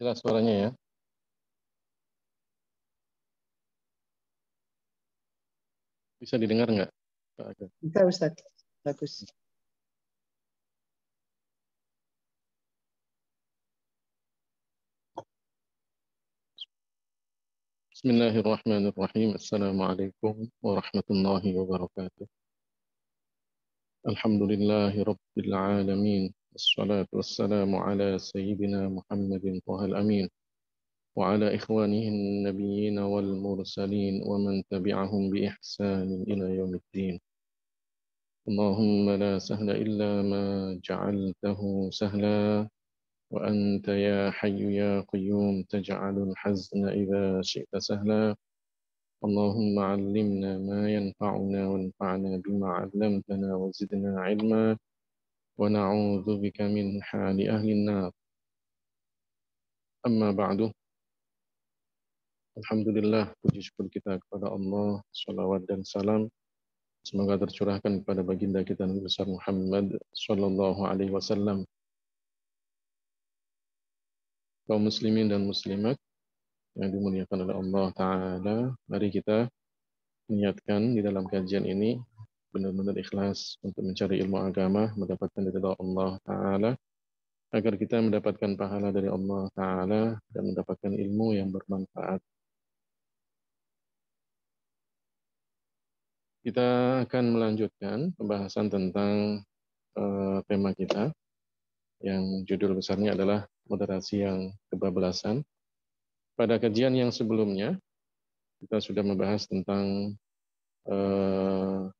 Jelas suaranya ya. Bisa didengar nggak? Bisa Ustaz. Bagus. Bismillahirrahmanirrahim. Assalamualaikum warahmatullahi wabarakatuh. Alhamdulillahi rabbil alamin. Wassalatu wassalamu ala sayyidina Muhammadin Tuhal Amin. وعلى إخوانه النبيين والمرسلين ومن تبعهم بإحسان إلى يوم الدين اللهم لا سهل إلا ما جعلته سهلا وأنت يا حي يا قيوم تجعل الحزن إذا شئت سهلا اللهم علمنا ما ينفعنا وانفعنا بما علمتنا وزدنا علما ونعوذ بك من حال أهل النار أما بعد Alhamdulillah, puji syukur kita kepada Allah, salawat dan salam semoga tercurahkan kepada baginda kita Nabi besar Muhammad sallallahu alaihi wasallam. Kaum muslimin dan muslimat yang dimuliakan oleh Allah taala, mari kita niatkan di dalam kajian ini benar-benar ikhlas untuk mencari ilmu agama, mendapatkan dari Allah taala agar kita mendapatkan pahala dari Allah taala dan mendapatkan ilmu yang bermanfaat Kita akan melanjutkan pembahasan tentang uh, tema kita yang judul besarnya adalah moderasi yang kebablasan. Pada kajian yang sebelumnya, kita sudah membahas tentang uh,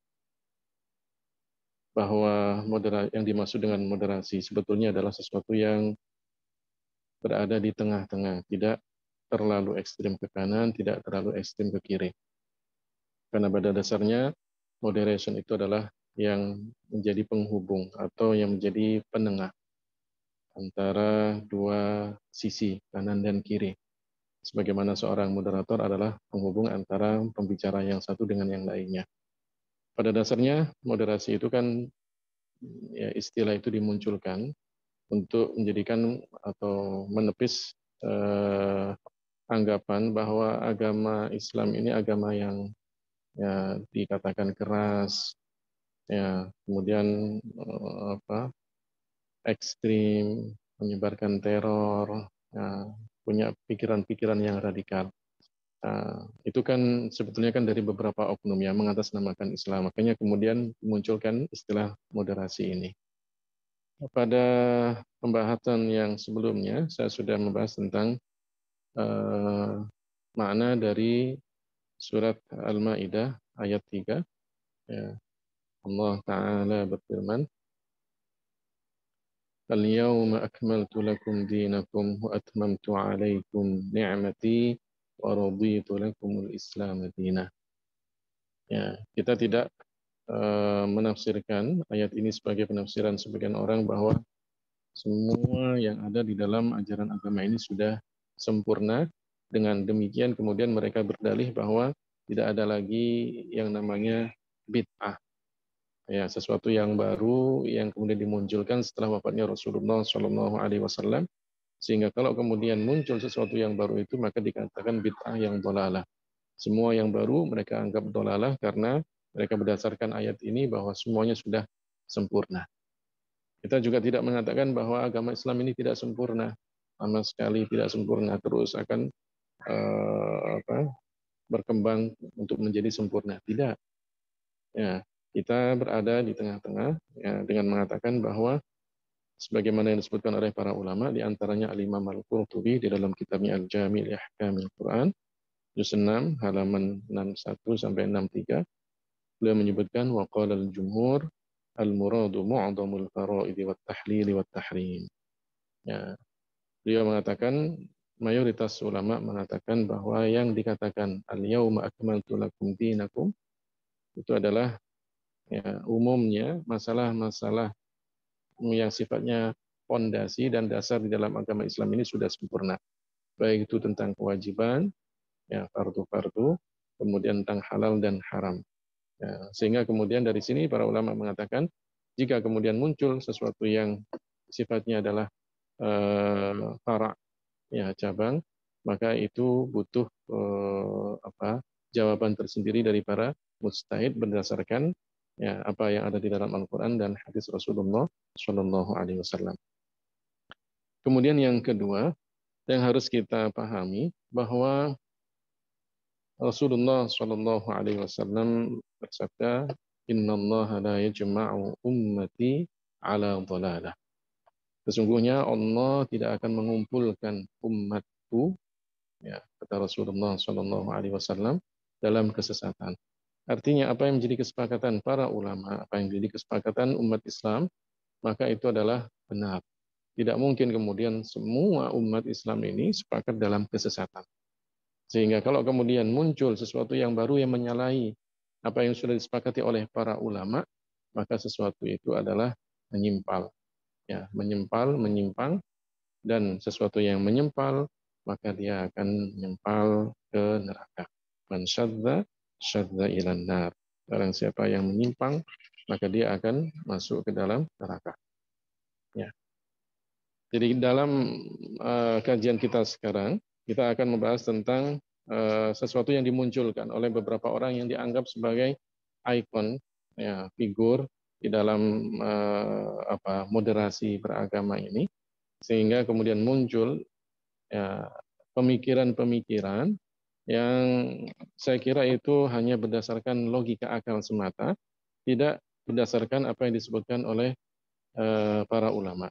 bahwa modera yang dimaksud dengan moderasi sebetulnya adalah sesuatu yang berada di tengah-tengah, tidak terlalu ekstrim ke kanan, tidak terlalu ekstrim ke kiri. Karena pada dasarnya moderation itu adalah yang menjadi penghubung atau yang menjadi penengah antara dua sisi kanan dan kiri. Sebagaimana seorang moderator adalah penghubung antara pembicara yang satu dengan yang lainnya. Pada dasarnya moderasi itu kan ya istilah itu dimunculkan untuk menjadikan atau menepis eh, anggapan bahwa agama Islam ini agama yang ya dikatakan keras ya kemudian eh, apa ekstrim menyebarkan teror ya, punya pikiran-pikiran yang radikal Nah, itu kan sebetulnya kan dari beberapa oknum yang mengatasnamakan Islam. Makanya kemudian munculkan istilah moderasi ini. Pada pembahasan yang sebelumnya, saya sudah membahas tentang uh, makna dari surat Al-Maidah ayat 3 ya. Allah taala berfirman Al-yawma akmaltu lakum dinakum wa atmamtu alaikum ni'mati wa raditu lakum al-islam dina. Ya, kita tidak uh, menafsirkan ayat ini sebagai penafsiran sebagian orang bahwa semua yang ada di dalam ajaran agama ini sudah sempurna dengan demikian kemudian mereka berdalih bahwa tidak ada lagi yang namanya bid'ah. Ya, sesuatu yang baru yang kemudian dimunculkan setelah wafatnya Rasulullah Shallallahu alaihi wasallam sehingga kalau kemudian muncul sesuatu yang baru itu maka dikatakan bid'ah yang dolalah. Semua yang baru mereka anggap dolalah karena mereka berdasarkan ayat ini bahwa semuanya sudah sempurna. Kita juga tidak mengatakan bahwa agama Islam ini tidak sempurna, sama sekali tidak sempurna terus akan uh, apa, berkembang untuk menjadi sempurna. Tidak. Ya, kita berada di tengah-tengah ya, dengan mengatakan bahwa sebagaimana yang disebutkan oleh para ulama di antaranya Al-Imam Al-Qurtubi di dalam kitabnya Al-Jami' li Ahkamil Quran juz 6 halaman 61 sampai 63 beliau menyebutkan wa qala al-jumhur al-muradu mu'dhamul fara'id wa tahlil wa tahrim. Ya. Beliau mengatakan mayoritas ulama mengatakan bahwa yang dikatakan al-yauma akmaltu lakum dinakum itu adalah ya, umumnya masalah-masalah yang sifatnya fondasi dan dasar di dalam agama Islam ini sudah sempurna. Baik itu tentang kewajiban, ya fardu-fardu, kemudian tentang halal dan haram. Ya, sehingga kemudian dari sini para ulama mengatakan jika kemudian muncul sesuatu yang sifatnya adalah uh, ya cabang, maka itu butuh eh, apa jawaban tersendiri dari para mustahid berdasarkan ya apa yang ada di dalam Al-Qur'an dan hadis Rasulullah Shallallahu alaihi wasallam. Kemudian yang kedua yang harus kita pahami bahwa Rasulullah Shallallahu alaihi wasallam bersabda, "Inna Allah la yajma'u ummati ala dhalalah." Sesungguhnya Allah tidak akan mengumpulkan umatku ya kata Rasulullah Shallallahu alaihi wasallam dalam kesesatan. Artinya apa yang menjadi kesepakatan para ulama, apa yang menjadi kesepakatan umat Islam, maka itu adalah benar. Tidak mungkin kemudian semua umat Islam ini sepakat dalam kesesatan. Sehingga kalau kemudian muncul sesuatu yang baru yang menyalahi apa yang sudah disepakati oleh para ulama, maka sesuatu itu adalah menyimpal. Ya, menyimpal, menyimpang, dan sesuatu yang menyimpal, maka dia akan menyempal ke neraka. Man syadza ilan nar. Barang siapa yang menyimpang, maka dia akan masuk ke dalam neraka. Ya. Jadi dalam uh, kajian kita sekarang, kita akan membahas tentang uh, sesuatu yang dimunculkan oleh beberapa orang yang dianggap sebagai ikon, ya, figur di dalam uh, apa moderasi beragama ini, sehingga kemudian muncul ya, pemikiran-pemikiran yang saya kira itu hanya berdasarkan logika akal semata, tidak berdasarkan apa yang disebutkan oleh uh, para ulama.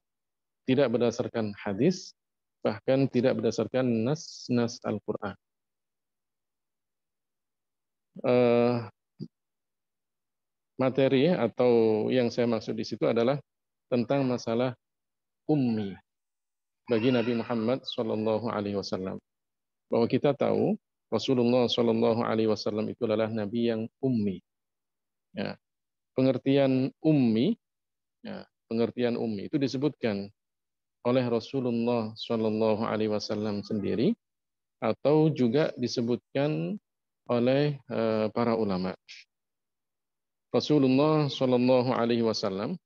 Tidak berdasarkan hadis, bahkan tidak berdasarkan nas-nas Al-Quran. Uh, materi atau yang saya maksud di situ adalah tentang masalah ummi bagi Nabi Muhammad Wasallam. Bahwa kita tahu Rasulullah Shallallahu Alaihi Wasallam itu adalah nabi yang ummi. Ya. Pengertian ummi, ya, pengertian ummi itu disebutkan oleh Rasulullah Shallallahu Alaihi Wasallam sendiri atau juga disebutkan oleh uh, para ulama. Rasulullah Shallallahu Alaihi Wasallam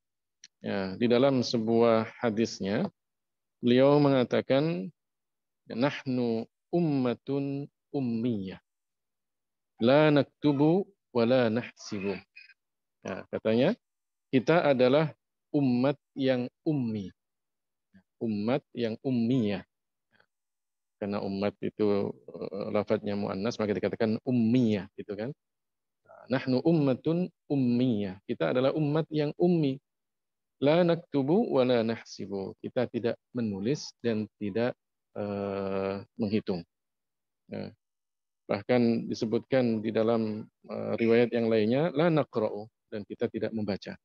ya, di dalam sebuah hadisnya beliau mengatakan nahnu ummatun ummiyah. La naktubu wa la nahsibu. Ya, katanya, kita adalah umat yang ummi. Umat yang ummiyah. Karena umat itu uh, lafadznya mu'annas, maka dikatakan ummiyah. Gitu kan. Nahnu ummatun ummiyah. Kita adalah umat yang ummi. La naktubu wa la nahsibu. Kita tidak menulis dan tidak uh, menghitung. Ya. Bahkan disebutkan di dalam uh, riwayat yang lainnya, la naqra'u dan kita tidak membaca.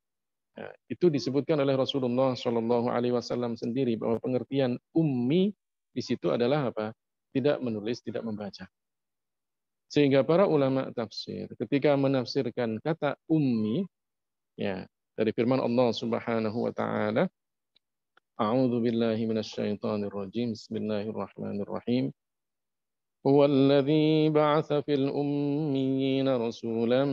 Nah, itu disebutkan oleh Rasulullah Shallallahu Alaihi Wasallam sendiri bahwa pengertian ummi di situ adalah apa? Tidak menulis, tidak membaca. Sehingga para ulama tafsir ketika menafsirkan kata ummi, ya dari firman Allah Subhanahu Wa Taala, A'udzu billahi minasyaitonir rajim. Bismillahirrahmanirrahim. هو الذي بعث في الأميين رسولا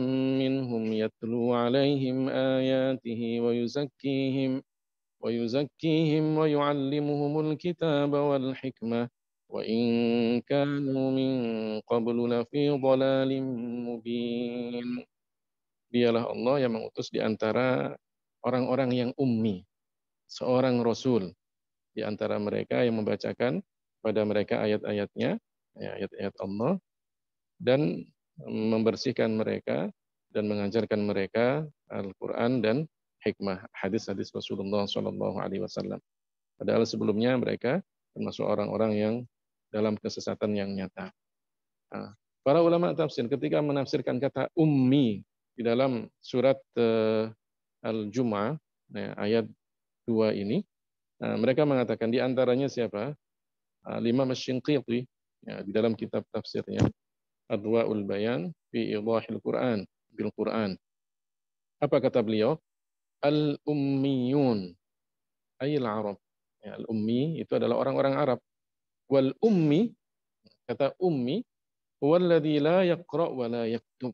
منهم يتلو عليهم آياته ويزكيهم ويزكيهم ويعلمهم الكتاب والحكمة وإن كانوا من قبل لفي ضلال مبين Dialah Allah yang mengutus di antara orang-orang yang ummi, seorang rasul di antara mereka yang membacakan pada mereka ayat-ayatnya Ya, ayat-ayat Allah dan membersihkan mereka dan mengajarkan mereka Al-Quran dan hikmah hadis-hadis Rasulullah Shallallahu Alaihi Wasallam. Padahal sebelumnya mereka termasuk orang-orang yang dalam kesesatan yang nyata. Nah, para ulama tafsir ketika menafsirkan kata ummi di dalam surat uh, Al-Jum'ah nah, ayat 2 ini, nah, mereka mengatakan di antaranya siapa? Uh, Lima Masyinqiti ya, di dalam kitab tafsirnya Adwaul Bayan fi Idahil Quran bil Quran. Apa kata beliau? Al-ummiyun ayil Arab. Ya, al-ummi itu adalah orang-orang Arab. Wal ummi kata ummi huwallazi la yaqra wa la yaktub.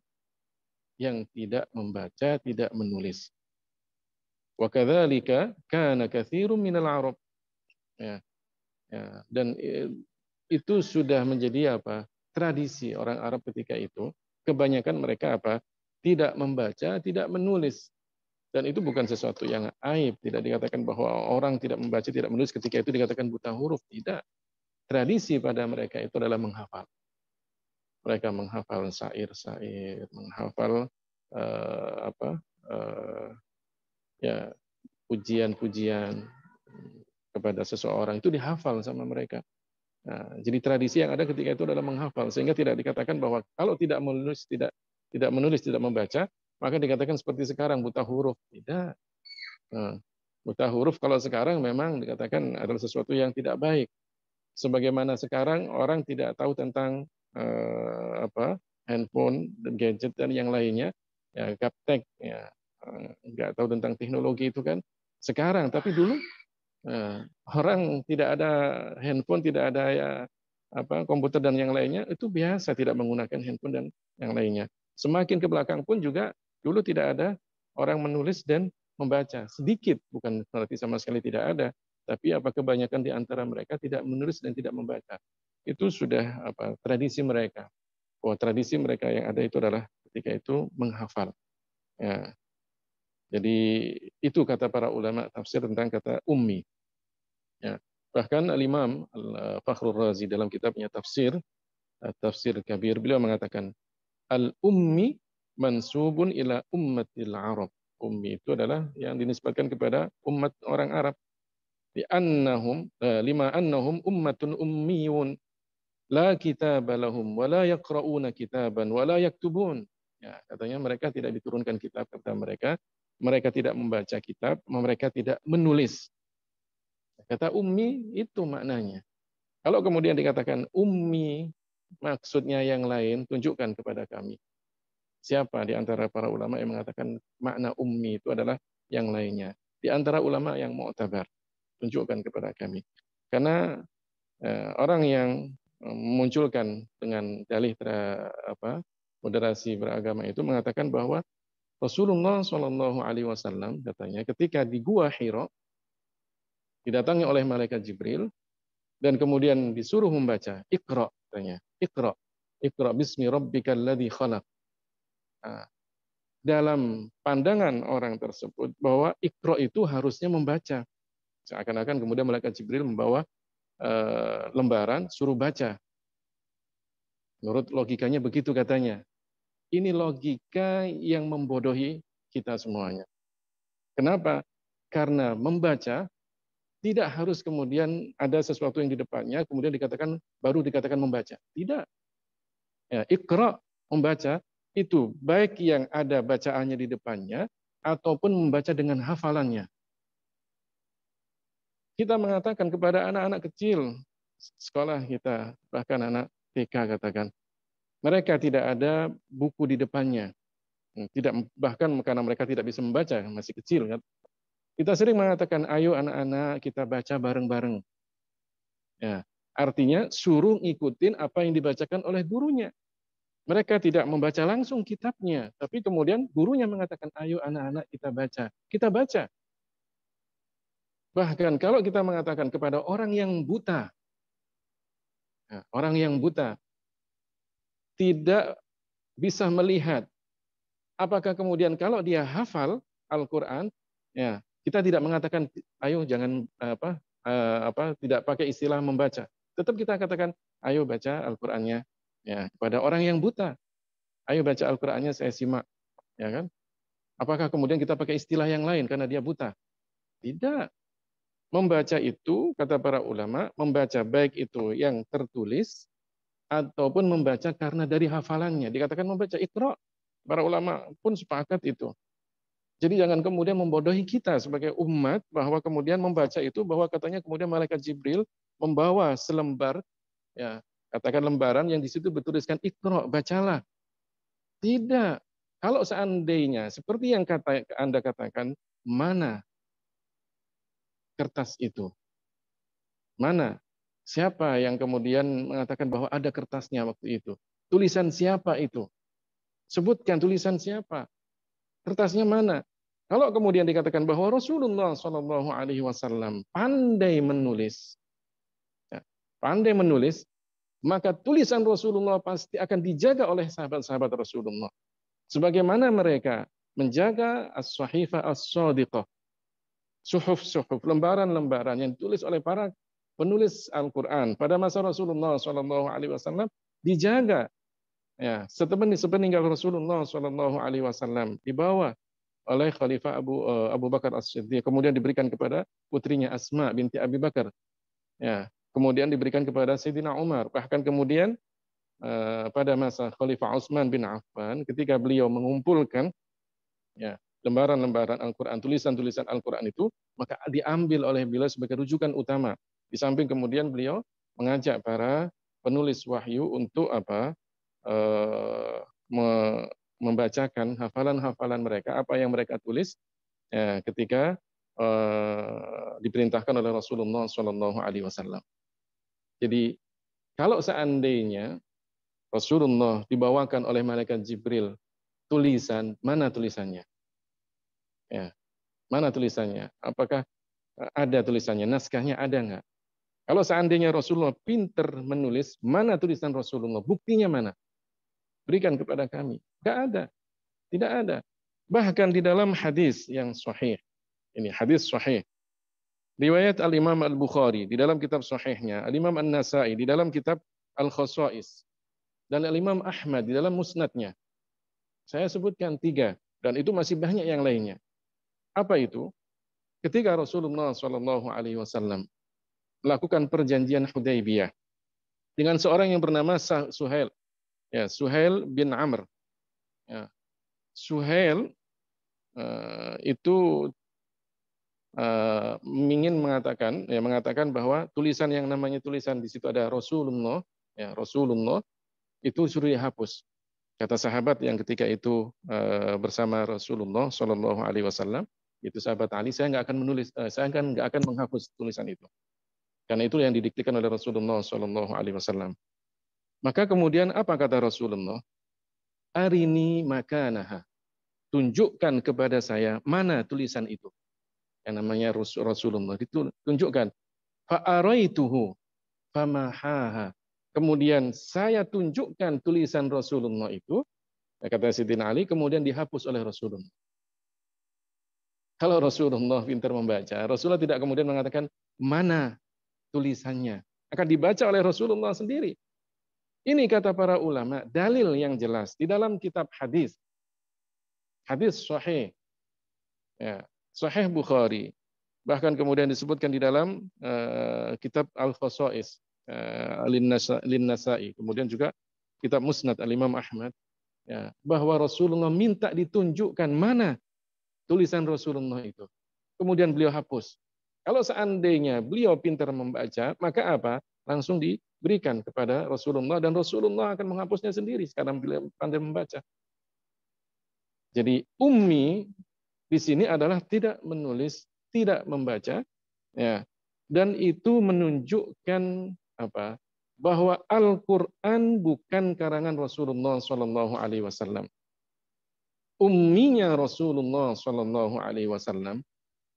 Yang tidak membaca, tidak menulis. Wa kadzalika kana katsirun minal Arab. Ya. Ya, dan itu sudah menjadi apa? Tradisi orang Arab ketika itu. Kebanyakan mereka apa? Tidak membaca, tidak menulis. Dan itu bukan sesuatu yang aib. Tidak dikatakan bahwa orang tidak membaca, tidak menulis ketika itu dikatakan buta huruf. Tidak. Tradisi pada mereka itu adalah menghafal. Mereka menghafal syair-syair, menghafal uh, apa? Uh, ya pujian-pujian kepada seseorang itu dihafal sama mereka. Nah, jadi tradisi yang ada ketika itu adalah menghafal sehingga tidak dikatakan bahwa kalau tidak menulis tidak tidak menulis tidak membaca maka dikatakan seperti sekarang buta huruf. Tidak. Nah, buta huruf kalau sekarang memang dikatakan adalah sesuatu yang tidak baik. Sebagaimana sekarang orang tidak tahu tentang eh, apa handphone dan gadget dan yang lainnya, ya gaptek, ya eh, nggak tahu tentang teknologi itu kan sekarang. Tapi dulu eh, orang tidak ada handphone, tidak ada ya apa komputer dan yang lainnya itu biasa tidak menggunakan handphone dan yang lainnya. Semakin ke belakang pun juga Dulu tidak ada orang menulis dan membaca. Sedikit, bukan berarti sama sekali tidak ada. Tapi apa kebanyakan di antara mereka tidak menulis dan tidak membaca. Itu sudah apa tradisi mereka. Oh, tradisi mereka yang ada itu adalah ketika itu menghafal. Ya. Jadi itu kata para ulama tafsir tentang kata ummi. Ya. Bahkan Al-Imam Al-Fakhrul Razi dalam kitabnya tafsir, tafsir kabir, beliau mengatakan, Al-ummi mansubun ila ummatil Arab. Ummi itu adalah yang dinisbatkan kepada umat orang Arab. Di annahum eh, lima annahum ummatun ummiyun la kitaba lahum wa la yaqra'una kitaban wa la yaktubun. Ya, katanya mereka tidak diturunkan kitab kata mereka, mereka tidak membaca kitab, mereka tidak menulis. Kata ummi itu maknanya. Kalau kemudian dikatakan ummi maksudnya yang lain, tunjukkan kepada kami. Siapa di antara para ulama yang mengatakan makna ummi itu adalah yang lainnya? Di antara ulama yang mu'tabar. Tunjukkan kepada kami. Karena eh, orang yang eh, memunculkan dengan dalih apa, moderasi beragama itu mengatakan bahwa Rasulullah Shallallahu Alaihi Wasallam katanya ketika di gua Hiro didatangi oleh malaikat Jibril dan kemudian disuruh membaca Iqra katanya Iqra Iqra bismi rabbikal ladzi khalaq Nah, dalam pandangan orang tersebut bahwa ikro itu harusnya membaca. Seakan-akan kemudian malaikat Jibril membawa uh, lembaran suruh baca. Menurut logikanya begitu katanya. Ini logika yang membodohi kita semuanya. Kenapa? Karena membaca tidak harus kemudian ada sesuatu yang di depannya, kemudian dikatakan baru dikatakan membaca. Tidak. Ya, ikra membaca itu baik yang ada bacaannya di depannya ataupun membaca dengan hafalannya. Kita mengatakan kepada anak-anak kecil sekolah kita, bahkan anak TK katakan, mereka tidak ada buku di depannya. Tidak bahkan karena mereka tidak bisa membaca, masih kecil kan. Kita sering mengatakan, ayo anak-anak kita baca bareng-bareng. Ya, artinya suruh ikutin apa yang dibacakan oleh gurunya. Mereka tidak membaca langsung kitabnya, tapi kemudian gurunya mengatakan, ayo anak-anak kita baca. Kita baca. Bahkan kalau kita mengatakan kepada orang yang buta, ya, orang yang buta tidak bisa melihat, apakah kemudian kalau dia hafal Al-Quran, ya kita tidak mengatakan, ayo jangan apa, eh, apa tidak pakai istilah membaca. Tetap kita katakan, ayo baca Al-Qurannya ya kepada orang yang buta. Ayo baca Al-Qur'annya saya simak, ya kan? Apakah kemudian kita pakai istilah yang lain karena dia buta? Tidak. Membaca itu kata para ulama, membaca baik itu yang tertulis ataupun membaca karena dari hafalannya. Dikatakan membaca Iqra. Para ulama pun sepakat itu. Jadi jangan kemudian membodohi kita sebagai umat bahwa kemudian membaca itu bahwa katanya kemudian malaikat Jibril membawa selembar ya Katakan lembaran yang di situ bertuliskan ikro, bacalah. Tidak. Kalau seandainya seperti yang kata Anda katakan, mana kertas itu? Mana? Siapa yang kemudian mengatakan bahwa ada kertasnya waktu itu? Tulisan siapa itu? Sebutkan tulisan siapa? Kertasnya mana? Kalau kemudian dikatakan bahwa Rasulullah Shallallahu Alaihi Wasallam pandai menulis, ya, pandai menulis, maka tulisan Rasulullah pasti akan dijaga oleh sahabat-sahabat Rasulullah. Sebagaimana mereka menjaga as-sahifa as-sadiqah, suhuf-suhuf, lembaran-lembaran yang ditulis oleh para penulis Al-Quran pada masa Rasulullah Shallallahu Alaihi Wasallam dijaga ya sepeninggal Rasulullah Shallallahu Alaihi Wasallam dibawa oleh Khalifah Abu uh, Abu Bakar As-Siddiq. Kemudian diberikan kepada putrinya Asma binti Abi Bakar. Ya kemudian diberikan kepada Sayyidina Umar. Bahkan kemudian uh, pada masa Khalifah Utsman bin Affan ketika beliau mengumpulkan ya lembaran-lembaran Al-Quran, tulisan-tulisan Al-Quran itu, maka diambil oleh beliau sebagai rujukan utama. Di samping kemudian beliau mengajak para penulis wahyu untuk apa eh, membacakan hafalan-hafalan mereka, apa yang mereka tulis ya, ketika eh, diperintahkan oleh Rasulullah Shallallahu Alaihi Wasallam. Jadi kalau seandainya Rasulullah dibawakan oleh malaikat Jibril tulisan, mana tulisannya? Ya. Mana tulisannya? Apakah eh, ada tulisannya? Naskahnya ada nggak? Kalau seandainya Rasulullah pinter menulis, mana tulisan Rasulullah? Buktinya mana? Berikan kepada kami. Nggak ada. Tidak ada. Bahkan di dalam hadis yang sahih. Ini hadis sahih. Riwayat Al-Imam Al-Bukhari di dalam kitab sahihnya. Al-Imam An-Nasai di dalam kitab Al-Khosais. Dan Al-Imam Ahmad di dalam musnadnya. Saya sebutkan tiga. Dan itu masih banyak yang lainnya. Apa itu? Ketika Rasulullah Wasallam melakukan perjanjian Hudaybiyah dengan seorang yang bernama Suhail, ya Suhail bin Amr. Ya. Suhail uh, itu uh, ingin mengatakan, ya mengatakan bahwa tulisan yang namanya tulisan di situ ada Rasulullah, ya Rasulullah itu suruh dihapus. Kata sahabat yang ketika itu uh, bersama Rasulullah Shallallahu Alaihi Wasallam, itu sahabat Ali, saya nggak akan menulis, uh, saya akan nggak akan menghapus tulisan itu. Karena itu yang didiktikan oleh Rasulullah Shallallahu Alaihi Wasallam. Maka kemudian apa kata Rasulullah? Arini makanaha. Tunjukkan kepada saya mana tulisan itu. Yang namanya Rasulullah. Ditunjukkan. Fa'araituhu famahaha. Kemudian saya tunjukkan tulisan Rasulullah itu. Kata Sidin Ali. Kemudian dihapus oleh Rasulullah. Kalau Rasulullah pintar membaca, Rasulullah tidak kemudian mengatakan mana tulisannya. Akan dibaca oleh Rasulullah sendiri. Ini kata para ulama, dalil yang jelas di dalam kitab hadis. Hadis sahih. Ya, sahih Bukhari. Bahkan kemudian disebutkan di dalam uh, kitab Al-Khasais uh, Lin-Nasai. Kemudian juga kitab Musnad Al-Imam Ahmad. Ya, bahwa Rasulullah minta ditunjukkan mana tulisan Rasulullah itu. Kemudian beliau hapus. Kalau seandainya beliau pintar membaca, maka apa? Langsung diberikan kepada Rasulullah dan Rasulullah akan menghapusnya sendiri sekarang beliau pandai membaca. Jadi ummi di sini adalah tidak menulis, tidak membaca, ya. Dan itu menunjukkan apa? Bahwa Al-Qur'an bukan karangan Rasulullah Shallallahu alaihi wasallam umminya Rasulullah Shallallahu Alaihi Wasallam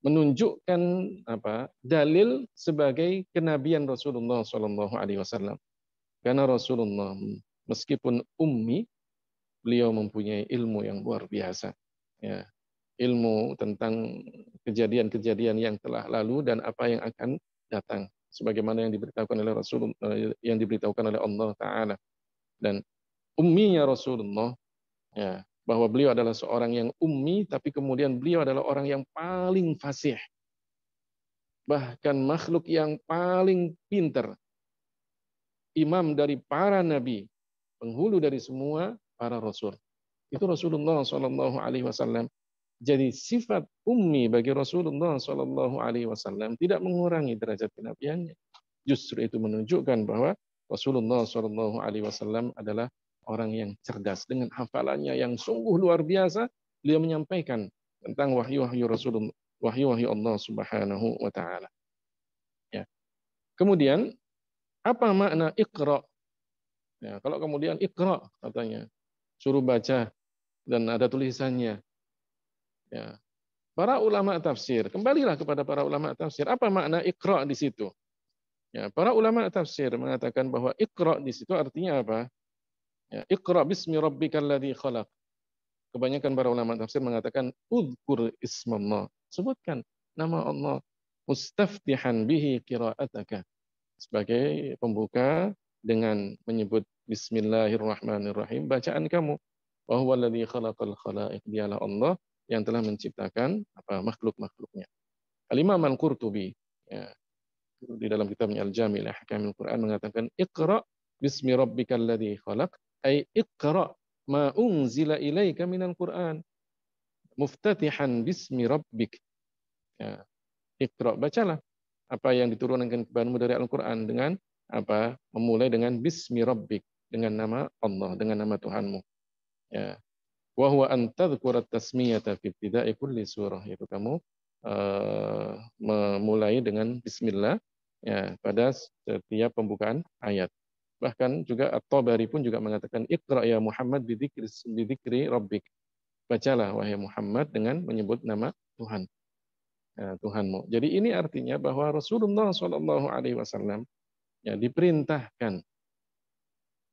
menunjukkan apa dalil sebagai kenabian Rasulullah Shallallahu Alaihi Wasallam. Karena Rasulullah meskipun ummi beliau mempunyai ilmu yang luar biasa ya. Ilmu tentang kejadian-kejadian yang telah lalu dan apa yang akan datang sebagaimana yang diberitahukan oleh eh, yang diberitahukan oleh Allah taala. Dan umminya Rasulullah ya bahwa beliau adalah seorang yang ummi, tapi kemudian beliau adalah orang yang paling fasih. Bahkan makhluk yang paling pinter. Imam dari para nabi, penghulu dari semua para rasul. Itu Rasulullah Shallallahu Alaihi Wasallam. Jadi sifat ummi bagi Rasulullah Shallallahu Alaihi Wasallam tidak mengurangi derajat kenabiannya. Justru itu menunjukkan bahwa Rasulullah Shallallahu Alaihi Wasallam adalah orang yang cerdas dengan hafalannya yang sungguh luar biasa beliau menyampaikan tentang wahyu-wahyu Rasulullah wahyu-wahyu Allah Subhanahu wa taala. Ya. Kemudian apa makna iqra? Ya, kalau kemudian iqra katanya suruh baca dan ada tulisannya. Ya. Para ulama tafsir, kembalilah kepada para ulama tafsir. Apa makna iqra di situ? Ya, para ulama tafsir mengatakan bahwa ikra di situ artinya apa? Ya, ikra bismi rabbikal ladzi khalaq. Kebanyakan para ulama tafsir mengatakan udkur ismallah. Sebutkan nama Allah mustaftihan bihi qira'ataka. Sebagai pembuka dengan menyebut bismillahirrahmanirrahim bacaan kamu. Bahwa alladzi khalaqal khalaiq dialah Allah yang telah menciptakan apa makhluk-makhluknya. Al-Imam Al-Qurtubi ya, di dalam kitabnya Al-Jami' li Ahkamil Quran mengatakan Iqra bismi rabbikal ladzi khalaq ay iqra ma unzila ilaika minal Qur'an. Muftatihan bismi rabbik. Ya. Iqra, bacalah apa yang diturunkan kepadamu dari Al-Qur'an dengan apa? Memulai dengan bismi rabbik, dengan nama Allah, dengan nama Tuhanmu. Ya. Wa huwa an tadhkura tasmiyata fi ibtida'i kulli surah, yaitu kamu uh, memulai dengan bismillah ya pada setiap pembukaan ayat. Bahkan juga At-Tabari pun juga mengatakan Iqra ya Muhammad bidzikri bidzikri rabbik. Bacalah wahai Muhammad dengan menyebut nama Tuhan. Ya, Tuhanmu. Jadi ini artinya bahwa Rasulullah Shallallahu alaihi wasallam ya diperintahkan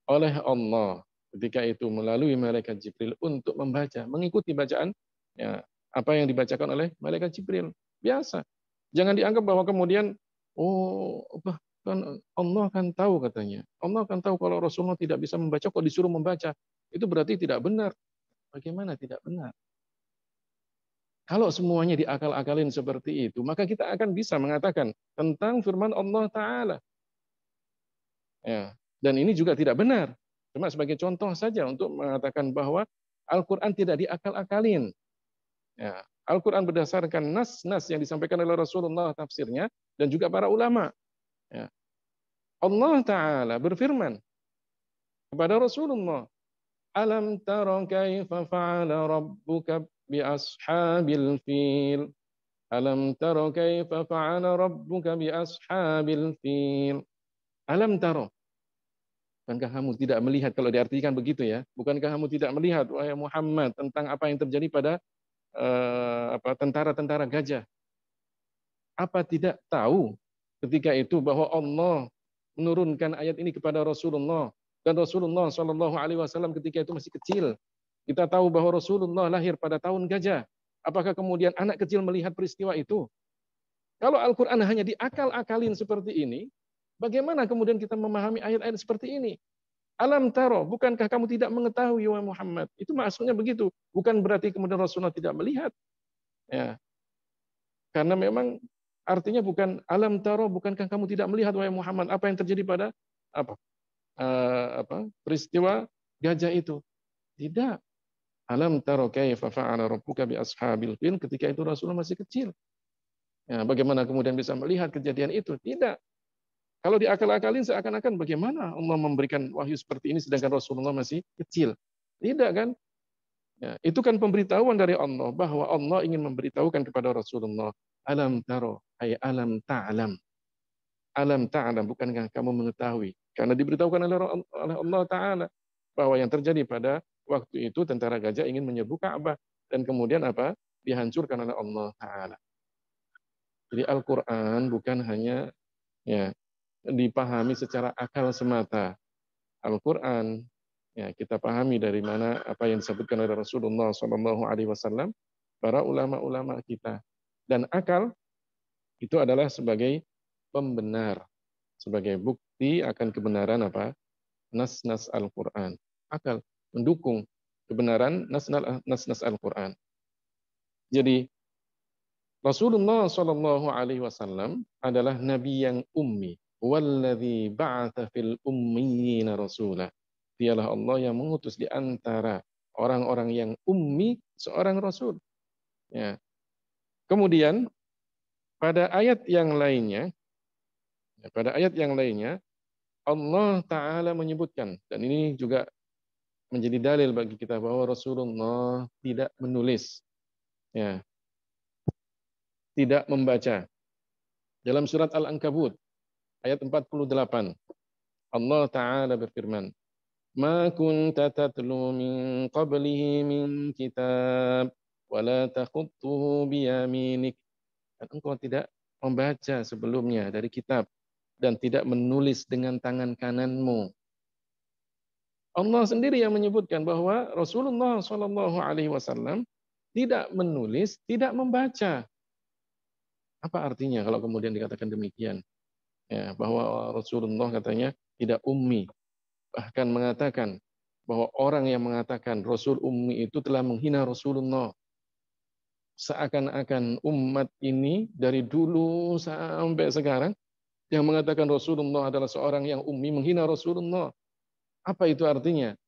oleh Allah ketika itu melalui malaikat Jibril untuk membaca, mengikuti bacaan ya, apa yang dibacakan oleh malaikat Jibril. Biasa. Jangan dianggap bahwa kemudian oh kan Allah kan tahu katanya. Allah kan tahu kalau Rasulullah tidak bisa membaca kok disuruh membaca. Itu berarti tidak benar. Bagaimana tidak benar? Kalau semuanya diakal-akalin seperti itu, maka kita akan bisa mengatakan tentang firman Allah Ta'ala. Ya. Dan ini juga tidak benar. Cuma sebagai contoh saja untuk mengatakan bahwa Al-Quran tidak diakal-akalin. Ya. Al-Quran berdasarkan nas-nas yang disampaikan oleh Rasulullah tafsirnya dan juga para ulama. Ya. Allah Ta'ala berfirman kepada Rasulullah, Alam tara kaifa fa'ala rabbuka bi ashabil fil. Alam tara kaifa fa'ala rabbuka bi ashabil fil. Alam tara. Bukankah kamu tidak melihat kalau diartikan begitu ya? Bukankah kamu tidak melihat wahai Muhammad tentang apa yang terjadi pada apa tentara-tentara gajah? Apa tidak tahu ketika itu bahwa Allah menurunkan ayat ini kepada Rasulullah dan Rasulullah Shallallahu Alaihi Wasallam ketika itu masih kecil. Kita tahu bahwa Rasulullah lahir pada tahun gajah. Apakah kemudian anak kecil melihat peristiwa itu? Kalau Al-Quran hanya diakal-akalin seperti ini, bagaimana kemudian kita memahami ayat-ayat seperti ini? Alam taro, bukankah kamu tidak mengetahui ya Muhammad? Itu maksudnya begitu. Bukan berarti kemudian Rasulullah tidak melihat. Ya. Karena memang Artinya bukan alam taro, bukankah kamu tidak melihat wahai Muhammad apa yang terjadi pada apa uh, apa peristiwa gajah itu? Tidak. Alam taro kaifa fa'ala rabbuka bi ashabil fil ketika itu Rasulullah masih kecil. Ya, bagaimana kemudian bisa melihat kejadian itu? Tidak. Kalau diakal-akalin seakan-akan bagaimana Allah memberikan wahyu seperti ini sedangkan Rasulullah masih kecil. Tidak kan? Ya, itu kan pemberitahuan dari Allah bahwa Allah ingin memberitahukan kepada Rasulullah alam taro ay alam ta'lam. Alam ta'lam, bukankah kamu mengetahui? Karena diberitahukan oleh Allah Ta'ala bahwa yang terjadi pada waktu itu tentara gajah ingin menyerbu Ka'bah dan kemudian apa? dihancurkan oleh Allah Ta'ala. Jadi Al-Quran bukan hanya ya dipahami secara akal semata. Al-Quran ya kita pahami dari mana apa yang disebutkan oleh Rasulullah Wasallam, para ulama-ulama kita dan akal itu adalah sebagai pembenar, sebagai bukti akan kebenaran apa? Nas-nas Al-Quran. Akal mendukung kebenaran nas-nas Al-Quran. Jadi Rasulullah Shallallahu Alaihi Wasallam adalah nabi yang ummi. Walladhi ba'atha fil ummiyina rasulah. Dialah Allah yang mengutus di antara orang-orang yang ummi seorang rasul. Ya. Kemudian pada ayat yang lainnya, ya, pada ayat yang lainnya, Allah Ta'ala menyebutkan, dan ini juga menjadi dalil bagi kita bahwa Rasulullah tidak menulis, ya, tidak membaca. Dalam surat Al-Ankabut, ayat 48, Allah Ta'ala berfirman, Ma kunta tatlu min qablihi min kitab, wa la biyaminik dan engkau tidak membaca sebelumnya dari kitab dan tidak menulis dengan tangan kananmu. Allah sendiri yang menyebutkan bahwa Rasulullah Shallallahu Alaihi Wasallam tidak menulis, tidak membaca. Apa artinya kalau kemudian dikatakan demikian? Ya, bahwa Rasulullah katanya tidak ummi. Bahkan mengatakan bahwa orang yang mengatakan Rasul ummi itu telah menghina Rasulullah. Seakan-akan umat ini dari dulu sampai sekarang yang mengatakan Rasulullah adalah seorang yang ummi menghina Rasulullah. Apa itu artinya?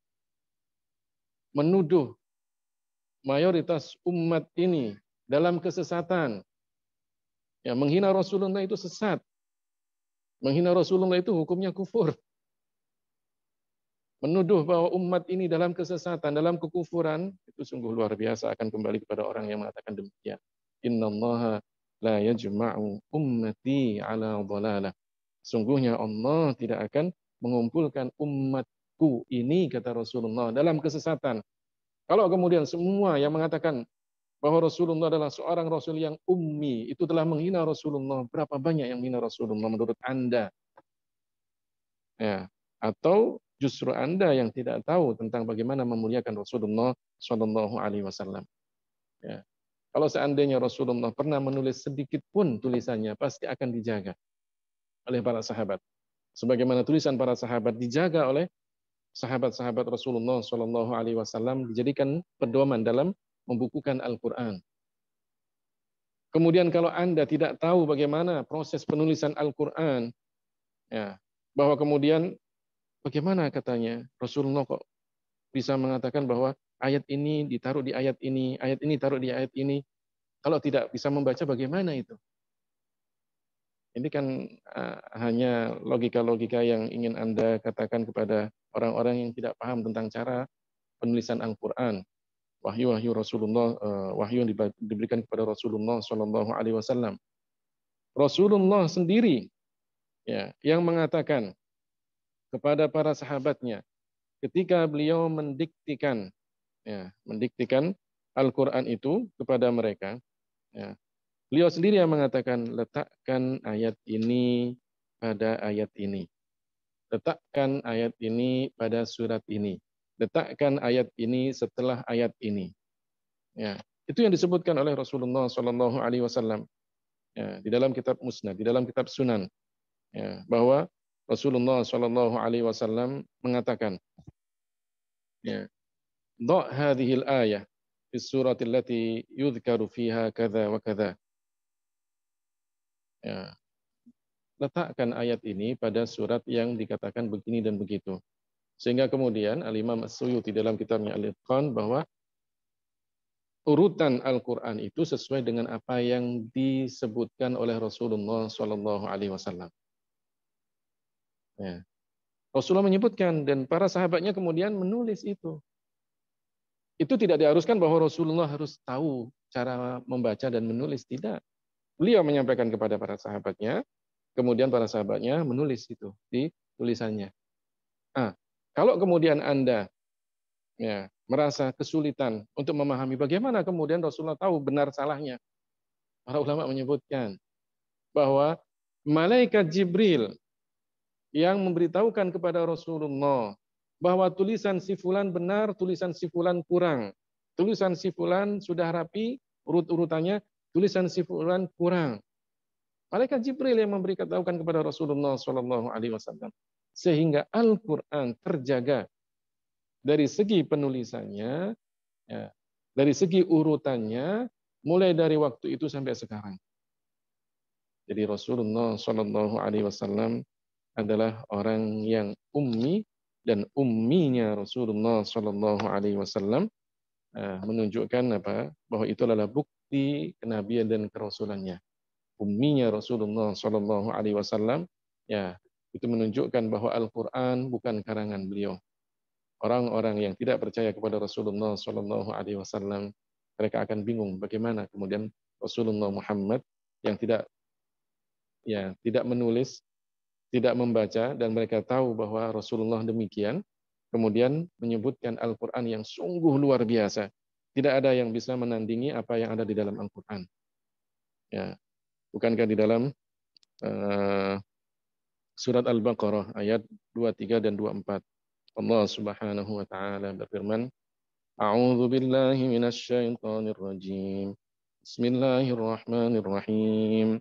Menuduh mayoritas umat ini dalam kesesatan. Ya, menghina Rasulullah itu sesat. Menghina Rasulullah itu hukumnya kufur. Menuduh bahwa umat ini dalam kesesatan, dalam kekufuran, itu sungguh luar biasa akan kembali kepada orang yang mengatakan demikian. Inna Allah la yajma'u ummati ala dhalalah. Sungguhnya Allah tidak akan mengumpulkan umatku ini, kata Rasulullah, dalam kesesatan. Kalau kemudian semua yang mengatakan bahwa Rasulullah adalah seorang Rasul yang ummi, itu telah menghina Rasulullah. Berapa banyak yang menghina Rasulullah menurut Anda? Ya, atau justru Anda yang tidak tahu tentang bagaimana memuliakan Rasulullah Shallallahu Alaihi Wasallam. Ya. Kalau seandainya Rasulullah pernah menulis sedikit pun tulisannya, pasti akan dijaga oleh para sahabat. Sebagaimana tulisan para sahabat dijaga oleh sahabat-sahabat Rasulullah Shallallahu Alaihi Wasallam dijadikan pedoman dalam membukukan Al-Quran. Kemudian kalau anda tidak tahu bagaimana proses penulisan Al-Quran, ya, bahwa kemudian bagaimana katanya Rasulullah kok bisa mengatakan bahwa ayat ini ditaruh di ayat ini, ayat ini taruh di ayat ini. Kalau tidak bisa membaca bagaimana itu? Ini kan uh, hanya logika-logika yang ingin Anda katakan kepada orang-orang yang tidak paham tentang cara penulisan Al-Quran. Wahyu-wahyu Rasulullah, uh, wahyu yang diberikan kepada Rasulullah Shallallahu Alaihi Wasallam. Rasulullah sendiri ya, yang mengatakan kepada para sahabatnya ketika beliau mendiktikan ya, mendiktikan Al-Quran itu kepada mereka, ya, Beliau sendiri yang mengatakan, letakkan ayat ini pada ayat ini. Letakkan ayat ini pada surat ini. Letakkan ayat ini setelah ayat ini. Ya, itu yang disebutkan oleh Rasulullah Shallallahu Alaihi Wasallam ya, di dalam kitab Musnad, di dalam kitab Sunan, ya, bahwa Rasulullah Shallallahu Alaihi Wasallam mengatakan, ya, "Dha hadhil ayah fi suratil lati yudhkaru fiha kadza wa kadza." Ya. Letakkan ayat ini pada surat yang dikatakan begini dan begitu. Sehingga kemudian Al-Imam As-Suyuti dalam kitabnya Al-Itqan bahwa urutan Al-Quran itu sesuai dengan apa yang disebutkan oleh Rasulullah Shallallahu Alaihi Wasallam. Ya. Rasulullah menyebutkan dan para sahabatnya kemudian menulis itu. Itu tidak diharuskan bahwa Rasulullah harus tahu cara membaca dan menulis tidak. Beliau menyampaikan kepada para sahabatnya, kemudian para sahabatnya menulis itu di tulisannya. Nah, kalau kemudian Anda ya, merasa kesulitan untuk memahami bagaimana kemudian Rasulullah tahu benar salahnya, para ulama menyebutkan bahwa malaikat Jibril yang memberitahukan kepada Rasulullah bahwa tulisan si fulan benar, tulisan si fulan kurang. Tulisan si fulan sudah rapi, urut-urutannya, tulisan si fulan kurang. Malaikat Jibril yang memberi ketahukan kepada Rasulullah Shallallahu Alaihi Wasallam sehingga Al-Quran terjaga dari segi penulisannya, ya, dari segi urutannya, mulai dari waktu itu sampai sekarang. Jadi Rasulullah Shallallahu Alaihi Wasallam adalah orang yang ummi dan umminya Rasulullah Shallallahu Alaihi Wasallam eh, menunjukkan apa bahwa itu adalah bukti kenabian dan kerasulannya. Umminya Rasulullah Shallallahu Alaihi Wasallam, ya itu menunjukkan bahwa Al-Quran bukan karangan beliau. Orang-orang yang tidak percaya kepada Rasulullah Shallallahu Alaihi Wasallam, mereka akan bingung bagaimana kemudian Rasulullah Muhammad yang tidak ya tidak menulis, tidak membaca dan mereka tahu bahwa Rasulullah demikian, kemudian menyebutkan Al-Quran yang sungguh luar biasa tidak ada yang bisa menandingi apa yang ada di dalam Al-Quran. Ya. Bukankah di dalam uh, surat Al-Baqarah ayat 23 dan 24. Allah Subhanahu wa taala berfirman, A'udzu billahi minasy syaithanir rajim. Bismillahirrahmanirrahim.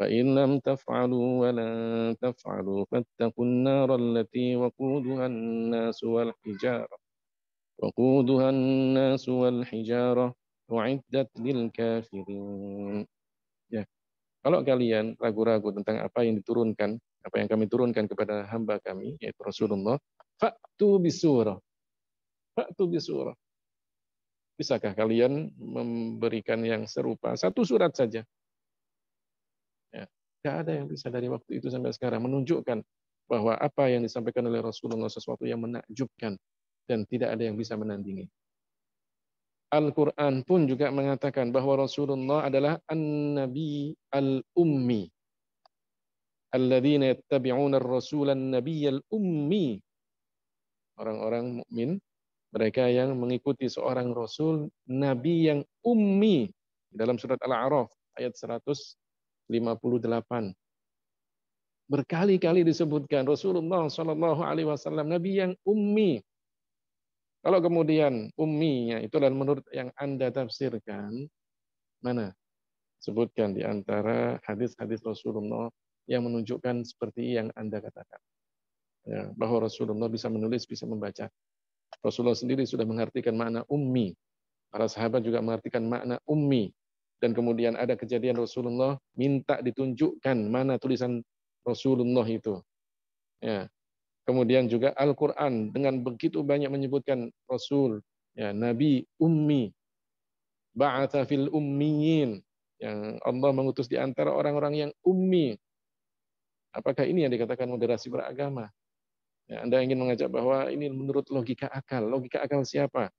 فإن لم تفعلوا ولن تفعلوا فاتقوا النار التي وقودها الناس والحجارة وقودها الناس والحجارة أعدت للكافرين ya. Kalau kalian ragu-ragu tentang apa yang diturunkan, apa yang kami turunkan kepada hamba kami, yaitu Rasulullah, Faktu bisurah. Faktu bisurah. Bisakah kalian memberikan yang serupa? Satu surat saja. Tidak ada yang bisa dari waktu itu sampai sekarang menunjukkan bahwa apa yang disampaikan oleh Rasulullah sesuatu yang menakjubkan dan tidak ada yang bisa menandingi. Al-Quran pun juga mengatakan bahwa Rasulullah adalah an-nabi al-ummi. Alladzina yattabi'una ar-rasul an-nabiy al-ummi orang-orang mukmin, mereka yang mengikuti seorang rasul nabi yang ummi dalam surat Al-A'raf ayat 158. Berkali-kali disebutkan Rasulullah Shallallahu alaihi wasallam nabi yang ummi. Kalau kemudian umminya itu dan menurut yang Anda tafsirkan mana? Sebutkan di antara hadis-hadis Rasulullah yang menunjukkan seperti yang Anda katakan ya, bahwa Rasulullah bisa menulis, bisa membaca. Rasulullah sendiri sudah mengartikan makna ummi. Para sahabat juga mengartikan makna ummi. Dan kemudian ada kejadian Rasulullah minta ditunjukkan mana tulisan Rasulullah itu. Ya. Kemudian juga Al-Quran dengan begitu banyak menyebutkan Rasul, ya, Nabi, Ummi, Ba'atha fil ummiyin, yang Allah mengutus di antara orang-orang yang ummi. Apakah ini yang dikatakan moderasi beragama? Ya, Anda ingin mengajak bahwa ini menurut logika akal. Logika akal siapa?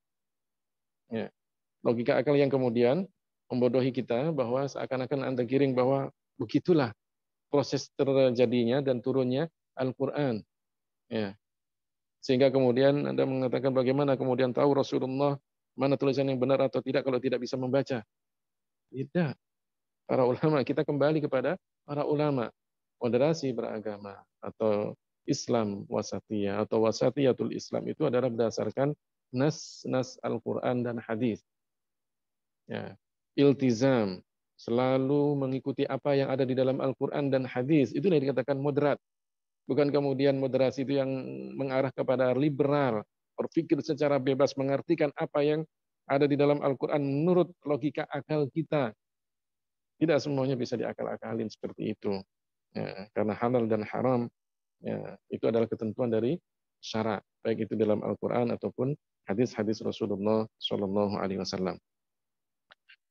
Ya. Logika akal yang kemudian membodohi kita bahwa seakan-akan Anda giring bahwa begitulah proses terjadinya dan turunnya Al-Quran. Ya. Sehingga kemudian Anda mengatakan bagaimana kemudian tahu Rasulullah mana tulisan yang benar atau tidak kalau tidak bisa membaca. Tidak. Para ulama, kita kembali kepada para ulama. Moderasi beragama atau Islam wasatiyah atau wasatiyatul Islam itu adalah berdasarkan nas-nas Al-Quran dan hadis. Ya, iltizam, selalu mengikuti apa yang ada di dalam Al-Quran dan hadis. Itu yang dikatakan moderat. Bukan kemudian moderasi itu yang mengarah kepada liberal, berpikir secara bebas, mengartikan apa yang ada di dalam Al-Quran menurut logika akal kita. Tidak semuanya bisa diakal-akalin seperti itu. Ya, karena halal dan haram Ya, itu adalah ketentuan dari syarat, baik itu dalam Al-Quran ataupun hadis-hadis Rasulullah Shallallahu.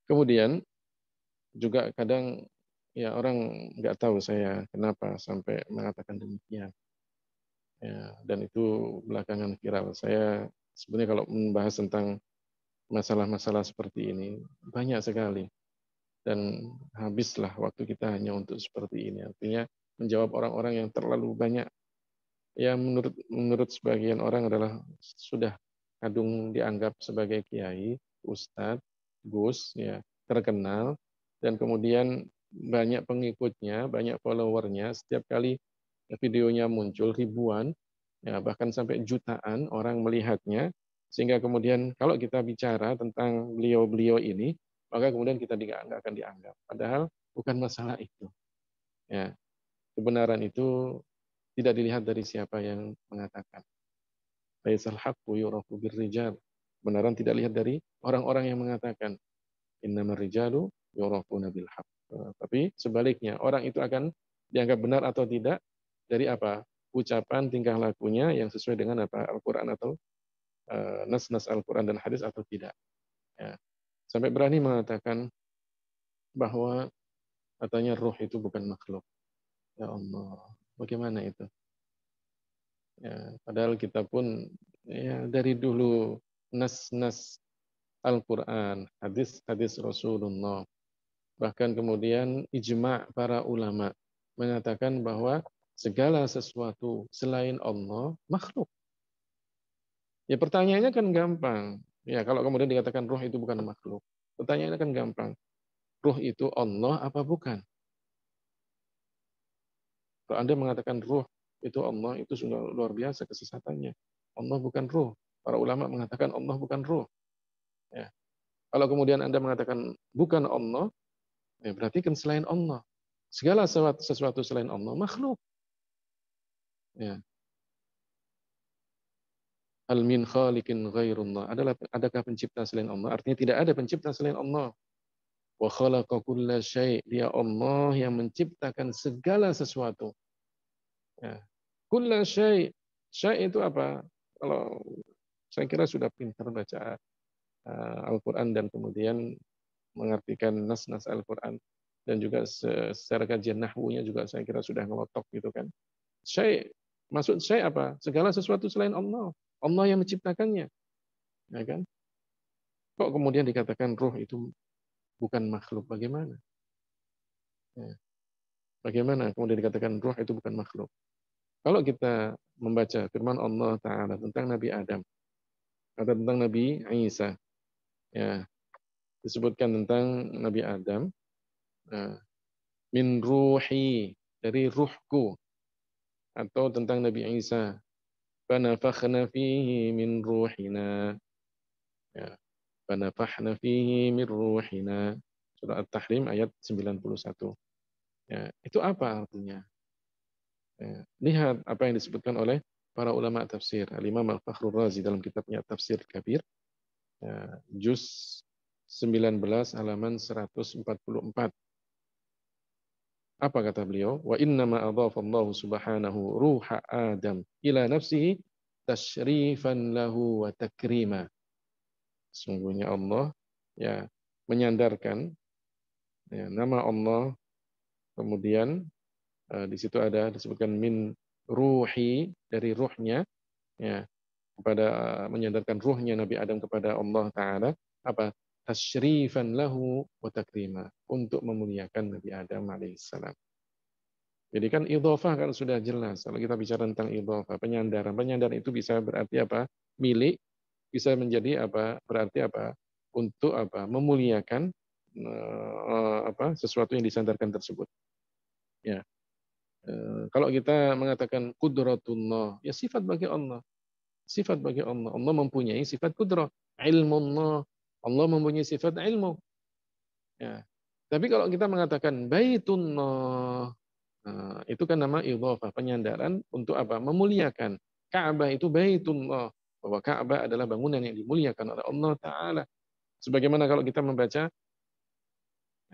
Kemudian juga kadang ya orang nggak tahu saya kenapa sampai mengatakan demikian. Ya, dan itu belakangan viral. Saya sebenarnya kalau membahas tentang masalah-masalah seperti ini banyak sekali dan habislah waktu kita hanya untuk seperti ini. Artinya menjawab orang-orang yang terlalu banyak yang menurut menurut sebagian orang adalah sudah kadung dianggap sebagai kiai, ustadz, gus, ya terkenal dan kemudian banyak pengikutnya, banyak followernya. Setiap kali videonya muncul ribuan, ya bahkan sampai jutaan orang melihatnya, sehingga kemudian kalau kita bicara tentang beliau-beliau ini, maka kemudian kita tidak akan dianggap. Padahal bukan masalah itu. Ya, kebenaran itu tidak dilihat dari siapa yang mengatakan. Laisal haqqu yurafu birrijal. Kebenaran tidak dilihat dari orang-orang yang mengatakan. Innamar rijalu yurafuna bil haqq. Tapi sebaliknya, orang itu akan dianggap benar atau tidak dari apa? Ucapan, tingkah lakunya yang sesuai dengan apa? Al-Quran atau uh, nas-nas Al-Quran dan hadis atau tidak. Ya. Sampai berani mengatakan bahwa katanya roh itu bukan makhluk. Ya Allah, bagaimana itu? Ya, padahal kita pun ya dari dulu nas-nas Al-Quran, hadis-hadis Rasulullah. Bahkan kemudian ijma' para ulama mengatakan bahwa segala sesuatu selain Allah makhluk. Ya pertanyaannya kan gampang. Ya kalau kemudian dikatakan roh itu bukan makhluk. Pertanyaannya kan gampang. Roh itu Allah apa bukan? Kalau Anda mengatakan roh itu Allah, itu sudah luar biasa kesesatannya. Allah bukan roh. Para ulama mengatakan Allah bukan roh. Ya. Kalau kemudian Anda mengatakan bukan Allah, ya berarti kan selain Allah. Segala sesuatu selain Allah makhluk. Ya. Al min khaliqin ghairullah. Adalah adakah pencipta selain Allah? Artinya tidak ada pencipta selain Allah. Wa khalaqa kulla. Dia Allah yang menciptakan segala sesuatu. Ya. Kulla syai'. Syai' itu apa? Kalau saya kira sudah pintar baca uh, Al-Quran dan kemudian mengartikan nas-nas Al-Quran dan juga secara kajian nahwunya juga saya kira sudah ngelotok gitu kan. Syai' maksud syai' apa? Segala sesuatu selain Allah. Allah yang menciptakannya. Ya kan? Kok kemudian dikatakan roh itu bukan makhluk? Bagaimana? Ya. Bagaimana kemudian dikatakan roh itu bukan makhluk? Kalau kita membaca firman Allah Ta'ala tentang Nabi Adam, atau tentang Nabi Isa. Ya, disebutkan tentang Nabi Adam. Nah, min ruhi dari ruhku atau tentang Nabi Isa. Fanafakhna fihi min ruhina. Ya. Fanafakhna fihi min ruhina. Surah At-Tahrim ayat 91. Ya, itu apa artinya? Ya, lihat apa yang disebutkan oleh para ulama tafsir Al-Imam Al-Fakhrul Razi dalam kitabnya Tafsir Kabir ya, juz 19 halaman 144 apa kata beliau? Wa inna ma adhafa Allah subhanahu ruha Adam ila nafsihi tasyrifan lahu wa takrima. Sungguhnya Allah ya menyandarkan ya, nama Allah kemudian uh, di situ ada disebutkan min ruhi dari ruhnya ya kepada menyandarkan ruhnya Nabi Adam kepada Allah taala apa tasyrifan lahu wa takrima untuk memuliakan Nabi Adam alaihissalam. Jadi kan idhofah kan sudah jelas. Kalau kita bicara tentang idhofah, penyandaran. Penyandaran itu bisa berarti apa? Milik, bisa menjadi apa? Berarti apa? Untuk apa? Memuliakan uh, apa? Sesuatu yang disandarkan tersebut. Ya. Uh, kalau kita mengatakan kudratullah, ya sifat bagi Allah. Sifat bagi Allah. Allah mempunyai sifat kudrah. Ilmu Allah, mempunyai sifat ilmu. Ya. Tapi kalau kita mengatakan baitullah, nah, itu kan nama idhafah, penyandaran untuk apa? Memuliakan. Ka'bah itu baitullah. Bahwa Ka'bah adalah bangunan yang dimuliakan oleh Allah Ta'ala. Sebagaimana kalau kita membaca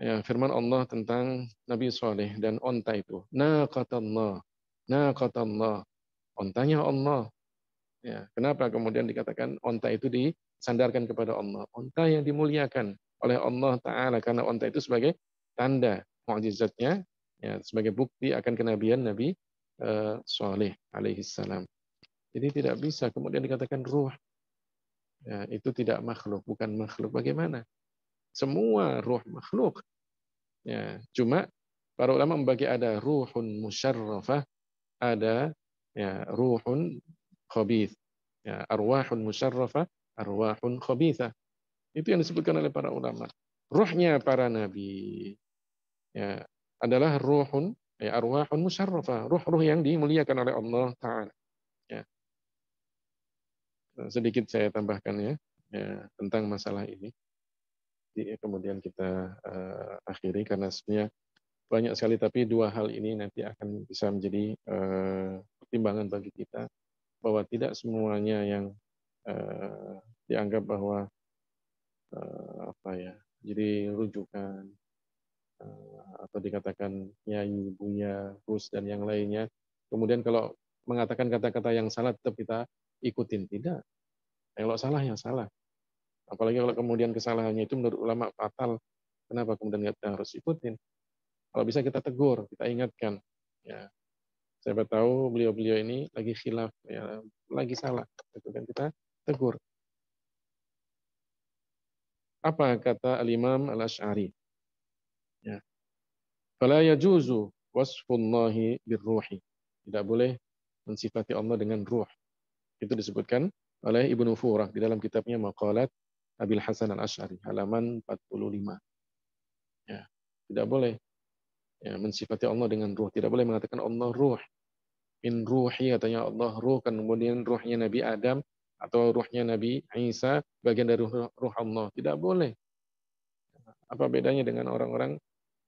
ya, firman Allah tentang Nabi Saleh dan onta itu. Naqatallah. Naqatallah. Ontanya Allah. Ya, kenapa kemudian dikatakan onta itu di sandarkan kepada Allah. Onta yang dimuliakan oleh Allah Ta'ala karena onta itu sebagai tanda mukjizatnya ya, sebagai bukti akan kenabian Nabi uh, Saleh alaihi salam. Jadi tidak bisa kemudian dikatakan ruh. Ya, itu tidak makhluk, bukan makhluk. Bagaimana? Semua ruh makhluk. Ya, cuma para ulama membagi ada ruhun musyarrafah, ada ya ruhun khabith. Ya, arwahun musyarrafah, arwahun khabitha. Itu yang disebutkan oleh para ulama. Ruhnya para nabi ya, adalah ruhun, ya, arwahun musyarrafah. Ruh-ruh yang dimuliakan oleh Allah Ta'ala. Ya. Sedikit saya tambahkan ya, ya tentang masalah ini. Kemudian kita uh, akhiri karena sebenarnya banyak sekali tapi dua hal ini nanti akan bisa menjadi uh, pertimbangan bagi kita bahwa tidak semuanya yang uh, dianggap bahwa uh, apa ya jadi rujukan uh, atau dikatakan nyanyi buya bus dan yang lainnya. Kemudian kalau mengatakan kata-kata yang salah tetap kita ikutin. Tidak. Kalau salah yang salah apalagi kalau kemudian kesalahannya itu menurut ulama fatal kenapa kemudian kita harus ikutin kalau bisa kita tegur kita ingatkan ya saya tahu beliau-beliau ini lagi khilaf ya lagi salah itu kan kita tegur Apa kata Al-Imam Al-Ash'ari? Ya. Fala yajuzu wasfullahi birruhi. Tidak boleh mensifati Allah dengan ruh. Itu disebutkan oleh Ibnu Furah di dalam kitabnya Maqalat Abil Hasan Al-Ash'ari halaman 45. Ya, tidak boleh ya, mensifati Allah dengan ruh. Tidak boleh mengatakan Allah ruh. In ruhi katanya Allah ruh, kan kemudian ruhnya Nabi Adam atau ruhnya Nabi Isa bagian dari ruh, ruh Allah. Tidak boleh. Apa bedanya dengan orang-orang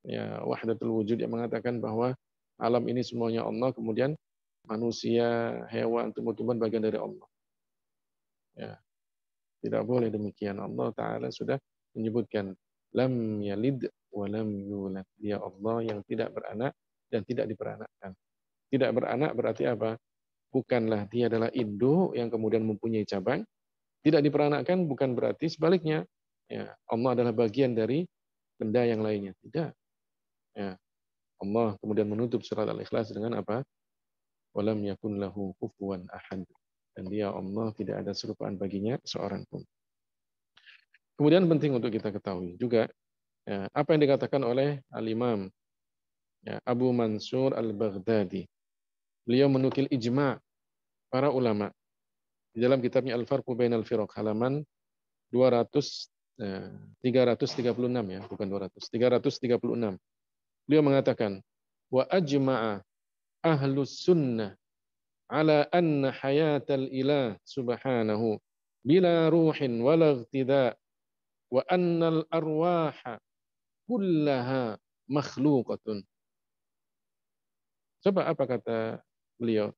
ya wahdatul wujud yang mengatakan bahwa alam ini semuanya Allah, kemudian manusia, hewan, tumbuh-tumbuhan bagian dari Allah. Ya. Tidak boleh demikian. Allah Ta'ala sudah menyebutkan lam yalid wa lam yulad. Dia Allah yang tidak beranak dan tidak diperanakkan. Tidak beranak berarti apa? Bukanlah dia adalah induk yang kemudian mempunyai cabang. Tidak diperanakkan bukan berarti sebaliknya. Ya, Allah adalah bagian dari benda yang lainnya. Tidak. Ya. Allah kemudian menutup surat Al-Ikhlas dengan apa? Walam yakun lahu kufuwan ahad. Dan dia Allah tidak ada serupaan baginya seorang pun. Kemudian penting untuk kita ketahui juga ya, apa yang dikatakan oleh Al-Imam ya, Abu Mansur Al-Baghdadi. Beliau menukil ijma' para ulama di dalam kitabnya Al-Farqu Bainal Firaq halaman 200 eh, 336 ya, bukan 200, 336. Beliau mengatakan wa ajma'a ahlus sunnah ala anna hayatal ilah subhanahu bila ruhin wala iqtida wa annal arwaha kullaha makhluqatun. Coba apa kata beliau?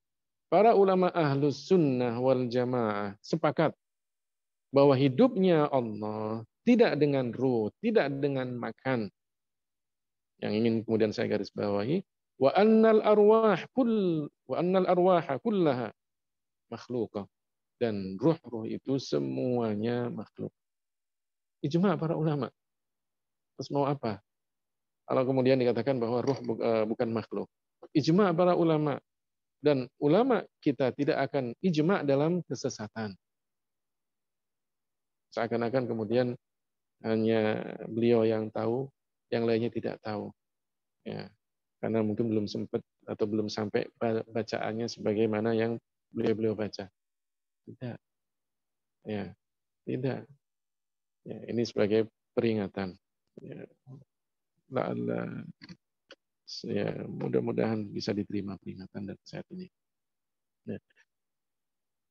Para ulama ahlus sunnah wal jamaah sepakat bahwa hidupnya Allah tidak dengan ruh, tidak dengan makan. Yang ingin kemudian saya garis bawahi, wa annal arwah kull wa annal arwaha kullaha makhluqah dan ruh-ruh itu semuanya makhluk. Ijma para ulama. Terus mau apa? Kalau kemudian dikatakan bahwa ruh eh, bukan makhluk. Ijma para ulama. Dan ulama kita tidak akan ijma dalam kesesatan. Seakan-akan kemudian hanya beliau yang tahu, yang lainnya tidak tahu. Ya karena mungkin belum sempat atau belum sampai bacaannya sebagaimana yang beliau-beliau baca. Tidak. Ya, tidak. Ya, ini sebagai peringatan. Ya, ya, mudah-mudahan bisa diterima peringatan dari saat ini. Ya.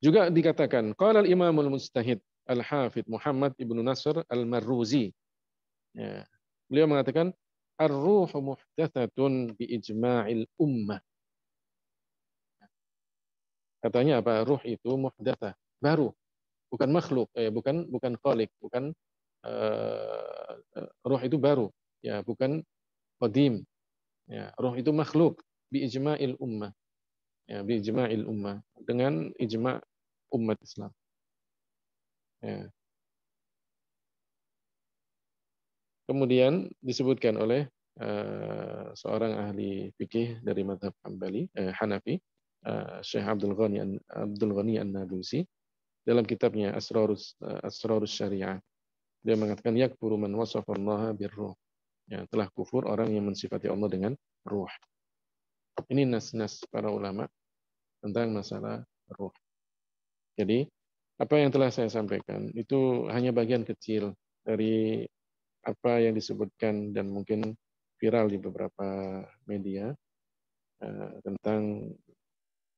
Juga dikatakan, qala al-Imamul Mustahid Al-Hafidh Muhammad Ibnu Nasr Al-Marruzi. Ya. Beliau mengatakan, Ar-ruhu muhdathatun bi ijma'il ummah. Katanya apa? Ruh itu muhdatsah, baru. Bukan makhluk, eh, bukan bukan khalik, bukan uh, ruh itu baru, ya, bukan qadim. Ya, ruh itu makhluk bi ijma'il ummah. Ya, bi ijma'il ummah dengan ijma' umat Islam. Ya. Kemudian disebutkan oleh uh, seorang ahli fikih dari madhab Hambali, uh, Hanafi, uh, Syekh Abdul Ghani, Abdul Ghani An-Nadusi, dalam kitabnya Asrarus, uh, Asrarus Syariah. Dia mengatakan, yakfuru man wasafallaha birruh. Ya, telah kufur orang yang mensifati Allah dengan ruh. Ini nas-nas para ulama tentang masalah ruh. Jadi, apa yang telah saya sampaikan itu hanya bagian kecil dari apa yang disebutkan dan mungkin viral di beberapa media uh, tentang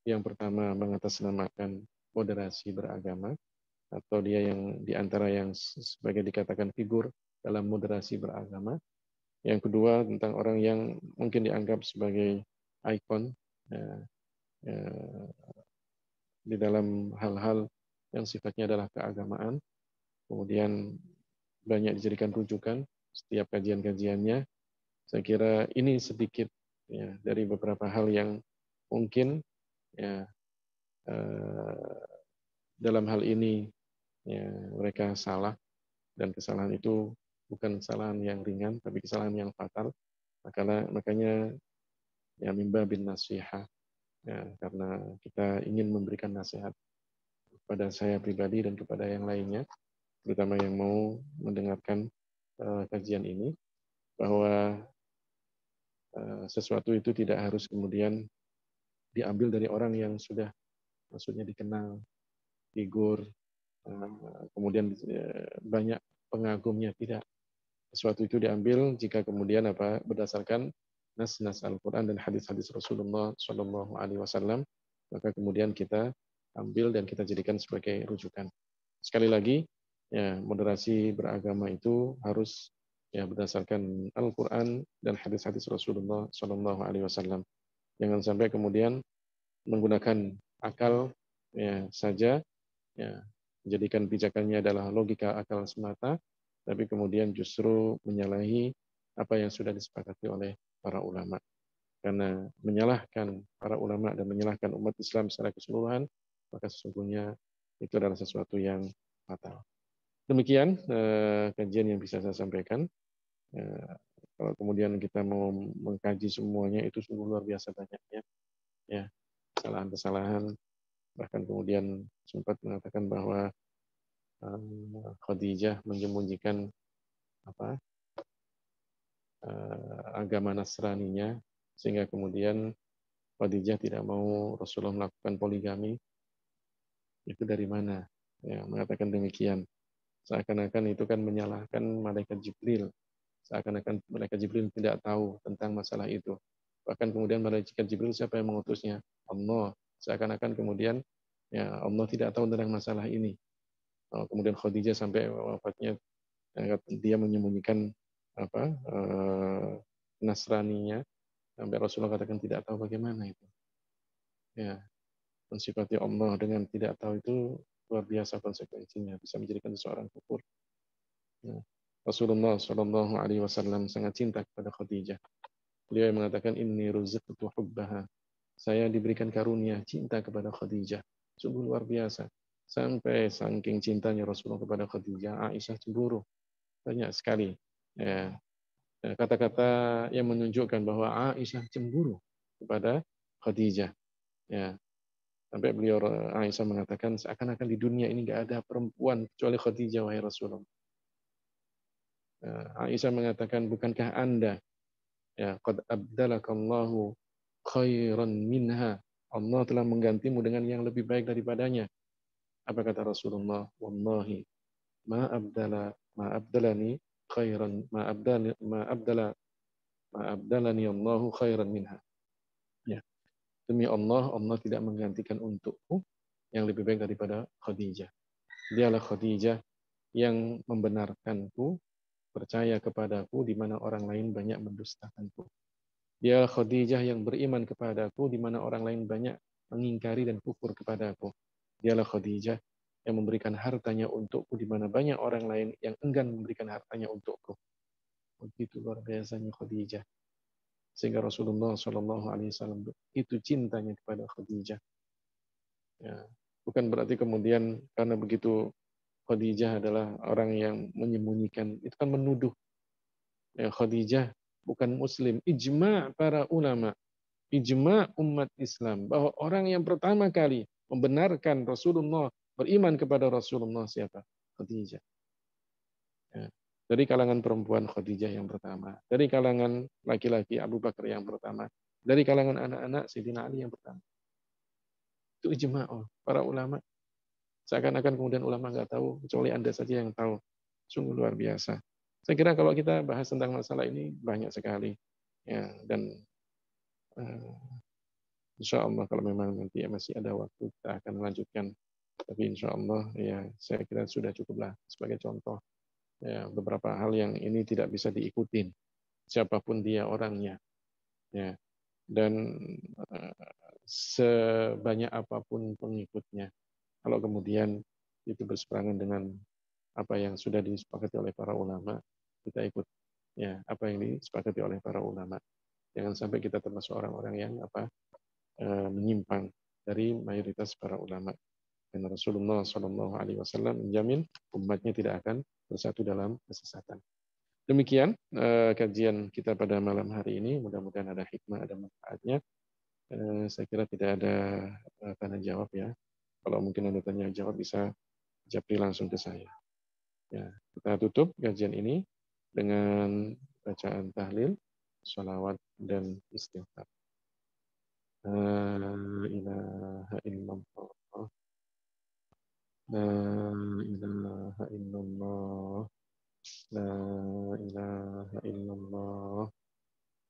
yang pertama mengatasnamakan moderasi beragama atau dia yang di antara yang sebagai dikatakan figur dalam moderasi beragama. Yang kedua tentang orang yang mungkin dianggap sebagai ikon uh, uh, di dalam hal-hal yang sifatnya adalah keagamaan. Kemudian banyak dijadikan rujukan setiap kajian-kajiannya. Saya kira ini sedikit ya, dari beberapa hal yang mungkin ya, uh, dalam hal ini ya, mereka salah dan kesalahan itu bukan kesalahan yang ringan tapi kesalahan yang fatal. Makanya makanya ya mimba bin nasihat ya, karena kita ingin memberikan nasihat kepada saya pribadi dan kepada yang lainnya terutama yang mau mendengarkan uh, kajian ini, bahwa uh, sesuatu itu tidak harus kemudian diambil dari orang yang sudah maksudnya dikenal, figur, uh, kemudian banyak pengagumnya tidak. Sesuatu itu diambil jika kemudian apa berdasarkan nas-nas Al-Quran dan hadis-hadis Rasulullah Shallallahu Alaihi Wasallam, maka kemudian kita ambil dan kita jadikan sebagai rujukan. Sekali lagi, ya moderasi beragama itu harus ya berdasarkan Al-Quran dan hadis-hadis Rasulullah Shallallahu Alaihi Wasallam. Jangan sampai kemudian menggunakan akal ya saja, ya menjadikan pijakannya adalah logika akal semata, tapi kemudian justru menyalahi apa yang sudah disepakati oleh para ulama. Karena menyalahkan para ulama dan menyalahkan umat Islam secara keseluruhan, maka sesungguhnya itu adalah sesuatu yang fatal. Demikian eh, kajian yang bisa saya sampaikan. Eh, kalau kemudian kita mau mengkaji semuanya itu sungguh luar biasa banyaknya. Ya, kesalahan-kesalahan bahkan kemudian sempat mengatakan bahwa eh, Khadijah menyembunyikan apa eh, agama Nasraninya sehingga kemudian Khadijah tidak mau Rasulullah melakukan poligami itu dari mana ya mengatakan demikian Seakan-akan itu kan menyalahkan malaikat Jibril. Seakan-akan malaikat Jibril tidak tahu tentang masalah itu. Bahkan kemudian malaikat Jibril siapa yang mengutusnya? Allah. Seakan-akan kemudian ya Allah tidak tahu tentang masalah ini. Oh, kemudian Khadijah sampai wafatnya ya, dia menyembunyikan apa uh, Nasraninya sampai Rasulullah katakan tidak tahu bagaimana itu. Ya, mensifati Allah dengan tidak tahu itu luar biasa konsekuensinya bisa menjadikan seseorang kufur. Ya. Rasulullah Shallallahu Alaihi Wasallam sangat cinta kepada Khadijah. Beliau yang mengatakan ini ruziqtu hubbaha. Saya diberikan karunia cinta kepada Khadijah. Sungguh luar biasa. Sampai saking cintanya Rasulullah kepada Khadijah, Aisyah cemburu. Banyak sekali ya, kata-kata yang menunjukkan bahwa Aisyah cemburu kepada Khadijah. Ya, Sampai beliau Aisyah mengatakan seakan-akan di dunia ini nggak ada perempuan kecuali Khadijah wahai Rasulullah. Ya, Aisyah mengatakan bukankah anda ya qad abdalakallahu khairan minha Allah telah menggantimu dengan yang lebih baik daripadanya. Apa kata Rasulullah? Wallahi ma abdala ma abdalani khairan ma abdala ma abdala ma abdalani Allahu khairan minha. Demi Allah, Allah tidak menggantikan untukku yang lebih baik daripada Khadijah. Dialah Khadijah yang membenarkanku, percaya kepadaku di mana orang lain banyak mendustakanku. Dialah Khadijah yang beriman kepadaku di mana orang lain banyak mengingkari dan kufur kepadaku. Dialah Khadijah yang memberikan hartanya untukku di mana banyak orang lain yang enggan memberikan hartanya untukku. Begitu luar biasanya Khadijah. Sehingga Rasulullah Shallallahu Alaihi Wasallam itu cintanya kepada Khadijah. Ya, bukan berarti kemudian karena begitu Khadijah adalah orang yang menyembunyikan, itu kan menuduh. Ya, Khadijah bukan Muslim. Ijma para ulama, ijma umat Islam bahwa orang yang pertama kali membenarkan Rasulullah beriman kepada Rasulullah siapa? Khadijah. Ya. Dari kalangan perempuan Khadijah yang pertama. Dari kalangan laki-laki Abu Bakar yang pertama. Dari kalangan anak-anak Sayyidina Ali yang pertama. Itu ijma' oh, para ulama. Seakan-akan kemudian ulama nggak tahu, kecuali Anda saja yang tahu. Sungguh luar biasa. Saya kira kalau kita bahas tentang masalah ini banyak sekali. ya Dan uh, insya Allah kalau memang nanti masih ada waktu kita akan melanjutkan. Tapi insya Allah ya saya kira sudah cukuplah sebagai contoh ya, beberapa hal yang ini tidak bisa diikutin siapa pun dia orangnya. Ya dan uh, sebanyak apa pun pengikutnya. Kalau kemudian itu berseberangan dengan apa yang sudah disepakati oleh para ulama kita ikut. Ya apa yang disepakati oleh para ulama. Jangan sampai kita termasuk orang-orang yang apa uh, menyimpang dari mayoritas para ulama dan Rasulullah Shallallahu Alaihi Wasallam menjamin umatnya tidak akan bersatu dalam kesesatan. Demikian uh, kajian kita pada malam hari ini. Mudah-mudahan ada hikmah, ada manfaatnya. Uh, saya kira tidak ada uh, tanya jawab ya. Kalau mungkin ada tanya jawab bisa japri langsung ke saya. Ya, kita tutup kajian ini dengan bacaan tahlil, salawat dan istighfar. La ilaha illallah. لا إله إلا الله. لا إله إلا الله.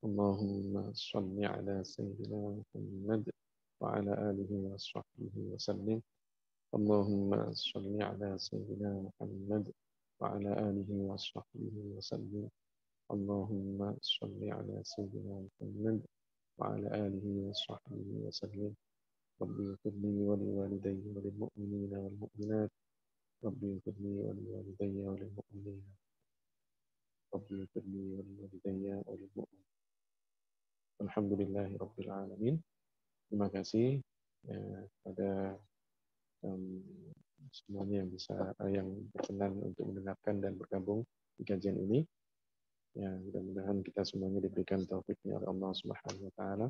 اللهم صل على سيدنا محمد وعلى آله وصحبه وسلم. اللهم صل على سيدنا محمد وعلى آله وصحبه وسلم. اللهم صل على سيدنا محمد وعلى آله وصحبه وسلم. ربي اغفر لي ولوالدي وللمؤمنين والمؤمنات ربي اغفر لي ولوالدي وللمؤمنين ربي اغفر لي ولوالدي وللمؤمنين الحمد لله رب العالمين terima kasih ya, pada um, semuanya yang bisa eh, yang berkenan untuk mendengarkan dan bergabung di kajian ini. Ya, mudah-mudahan kita semuanya diberikan taufiknya oleh Allah Subhanahu wa taala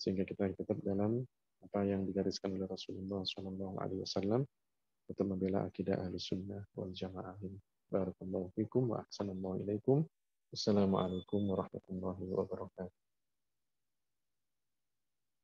sehingga kita tetap dalam apa yang digariskan oleh Rasulullah Shallallahu alaihi wasallam untuk membela akidah ahli sunnah wal jamaah ini. Barakallahu fikum wa ahsanallahu ilaikum. Warahmatullahi wabarakatuh.